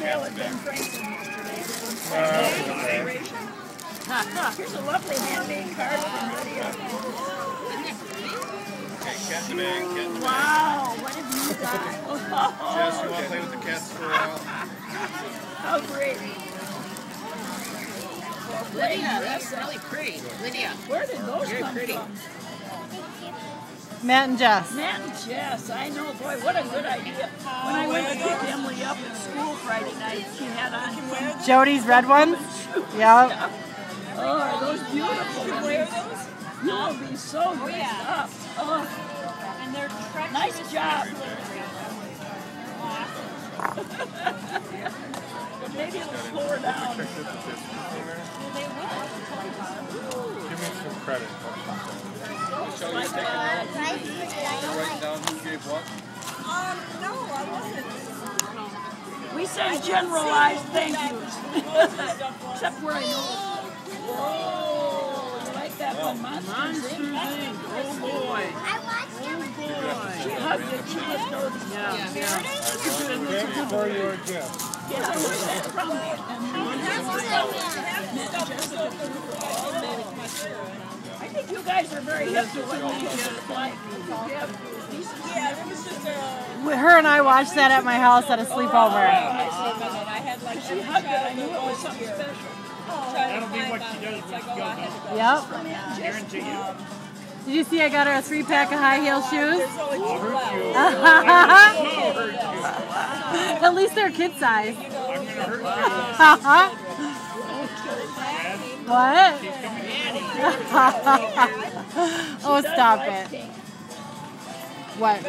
sale at Ben Franklin yesterday. Here's a lovely handmade card from Lydia. Okay, cat in the bag, cat in the bag. Wow, what have you got? Jess, you want to play with the cats for a while? How great. Lydia, that's really pretty. Lydia. Where did those Very come pretty. from? Matt and Jess. Matt and Jess, I know, boy, what a good idea. Friday night, she had on Jody's red ones. Yep. Oh, are those beautiful? You wear those? You'll be so dressed yeah. up. Oh, And they're stretchy. nice job. Maybe it'll slow her down. Well, they will. Give me some credit. Michelle, you taking notes? You're down who gave what? Um, no, I wasn't. We say generalized thank yous. Except where I know. Whoa, oh, you like that one, Monsters Monsters Inc.? Inc. Oh boy. She hugged it, she just noticed. Yeah, yeah. Thanks for your gift. Yeah, where's that from? I think you guys are very hip to what you look like. You have decent Yeah, it was just uh, a. Her and I watched that at my house at a sleepover. Oh, I had like She hugged it, I knew it was something special. That'll be what she does when she oh, goes home. Yep. Um, Did you see I got her a three pack of high heel shoes? There's only two left. At least they're kid size. what? oh, stop it. What?